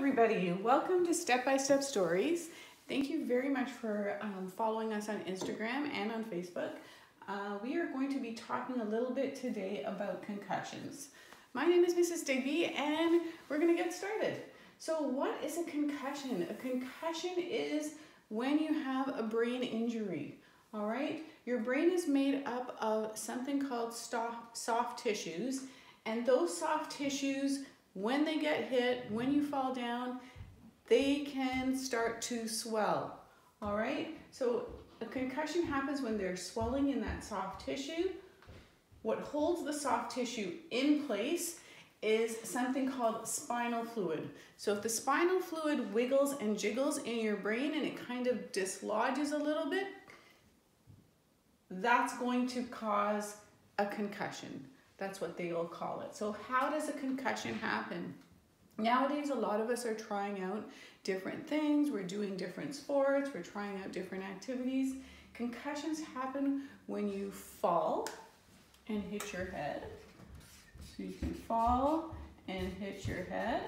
everybody. Welcome to Step by Step Stories. Thank you very much for um, following us on Instagram and on Facebook. Uh, we are going to be talking a little bit today about concussions. My name is Mrs. Digby and we're going to get started. So what is a concussion? A concussion is when you have a brain injury, all right? Your brain is made up of something called soft, soft tissues and those soft tissues when they get hit, when you fall down, they can start to swell, all right? So a concussion happens when there's swelling in that soft tissue. What holds the soft tissue in place is something called spinal fluid. So if the spinal fluid wiggles and jiggles in your brain and it kind of dislodges a little bit, that's going to cause a concussion. That's what they will call it. So how does a concussion happen? Nowadays, a lot of us are trying out different things. We're doing different sports. We're trying out different activities. Concussions happen when you fall and hit your head. So you can fall and hit your head.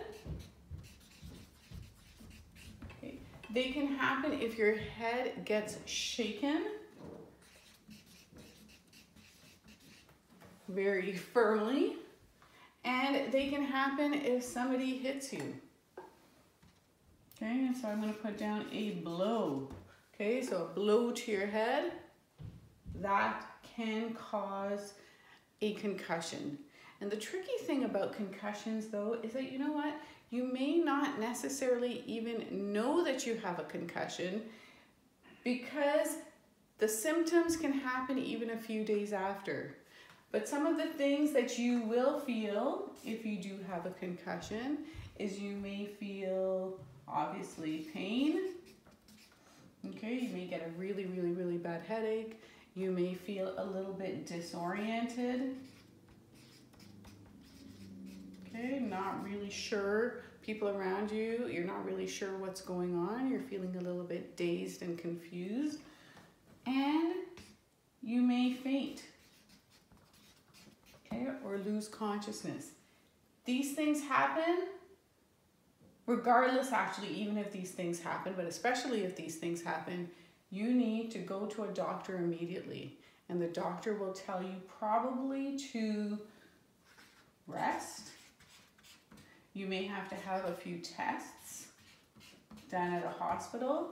Okay. They can happen if your head gets shaken very firmly and they can happen if somebody hits you. Okay, so I'm gonna put down a blow. Okay, so a blow to your head, that can cause a concussion. And the tricky thing about concussions though is that you know what? You may not necessarily even know that you have a concussion because the symptoms can happen even a few days after. But some of the things that you will feel if you do have a concussion is you may feel obviously pain. Okay, you may get a really, really, really bad headache. You may feel a little bit disoriented. Okay, not really sure. People around you, you're not really sure what's going on. You're feeling a little bit dazed and confused. And you may faint or lose consciousness. These things happen regardless actually even if these things happen but especially if these things happen you need to go to a doctor immediately and the doctor will tell you probably to rest you may have to have a few tests done at a hospital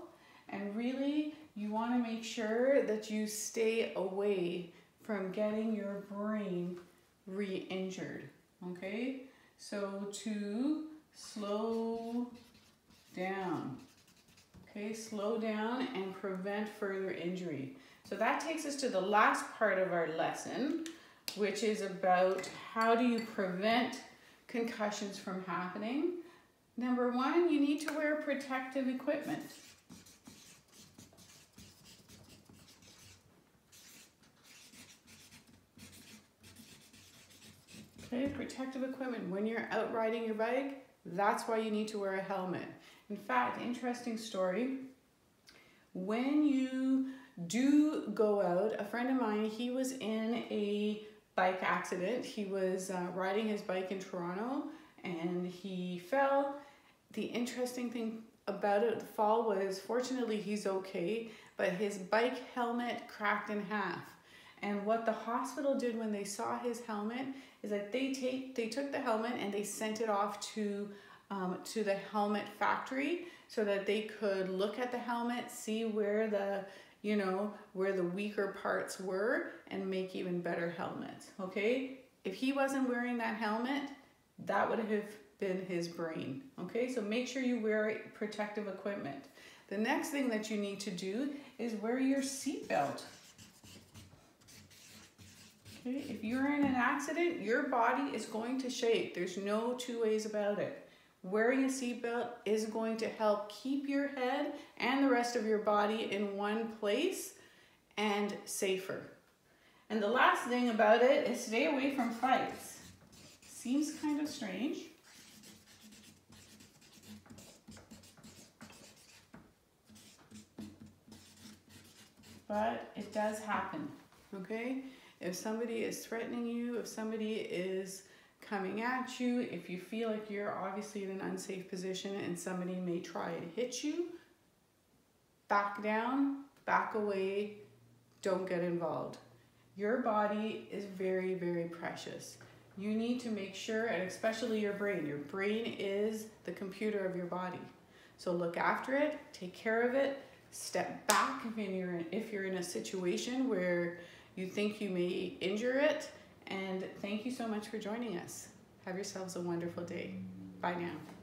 and really you want to make sure that you stay away from getting your brain re-injured, okay? So to slow down, okay? Slow down and prevent further injury. So that takes us to the last part of our lesson, which is about how do you prevent concussions from happening. Number one, you need to wear protective equipment. Okay, protective equipment. When you're out riding your bike, that's why you need to wear a helmet. In fact, interesting story. When you do go out, a friend of mine, he was in a bike accident. He was uh, riding his bike in Toronto and he fell. The interesting thing about it, the fall was fortunately he's okay, but his bike helmet cracked in half. And what the hospital did when they saw his helmet is that they take they took the helmet and they sent it off to um, to the helmet factory so that they could look at the helmet, see where the you know where the weaker parts were, and make even better helmets. Okay, if he wasn't wearing that helmet, that would have been his brain. Okay, so make sure you wear protective equipment. The next thing that you need to do is wear your seatbelt. Okay, if you're in an accident, your body is going to shake. There's no two ways about it. Wearing a seatbelt is going to help keep your head and the rest of your body in one place and safer. And the last thing about it is stay away from fights. Seems kind of strange. But it does happen, okay? If somebody is threatening you, if somebody is coming at you, if you feel like you're obviously in an unsafe position and somebody may try and hit you, back down, back away, don't get involved. Your body is very, very precious. You need to make sure, and especially your brain, your brain is the computer of your body. So look after it, take care of it, step back if you're in, if you're in a situation where you think you may injure it. And thank you so much for joining us. Have yourselves a wonderful day. Bye now.